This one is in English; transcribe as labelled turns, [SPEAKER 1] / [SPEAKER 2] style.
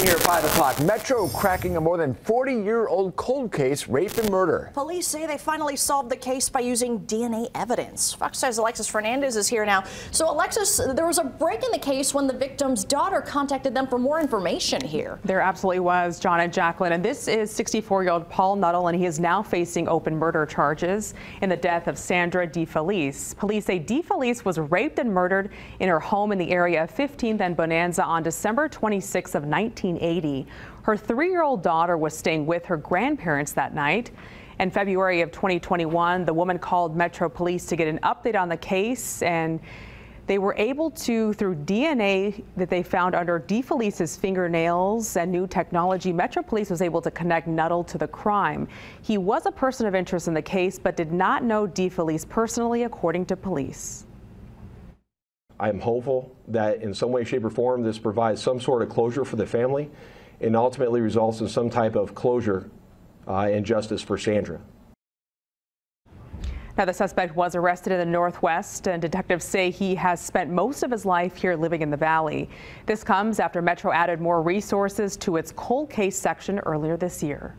[SPEAKER 1] Breaking here at 5 o'clock. Metro cracking a more than 40 year old cold case, rape and murder.
[SPEAKER 2] Police say they finally solved the case by using DNA evidence. Fox says Alexis Fernandez is here now. So, Alexis, there was a break in the case when the victim's daughter contacted them for more information here.
[SPEAKER 3] There absolutely was, John and Jacqueline. And this is 64 year old Paul Nuttall, and he is now facing open murder charges in the death of Sandra DeFelice. Police say DeFelice was raped and murdered in her home in the area of 15th and Bonanza on December 26 of 1980. Her three-year-old daughter was staying with her grandparents that night. In February of 2021, the woman called Metro Police to get an update on the case and they were able to, through DNA that they found under DeFelice's fingernails and new technology, Metro Police was able to connect Nuttall to the crime. He was a person of interest in the case, but did not know DeFelice personally, according to police.
[SPEAKER 4] I'm hopeful that in some way, shape, or form this provides some sort of closure for the family and ultimately results in some type of closure uh, and justice for Sandra.
[SPEAKER 3] Now, the suspect was arrested in the Northwest, and detectives say he has spent most of his life here living in the valley. This comes after Metro added more resources to its cold case section earlier this year.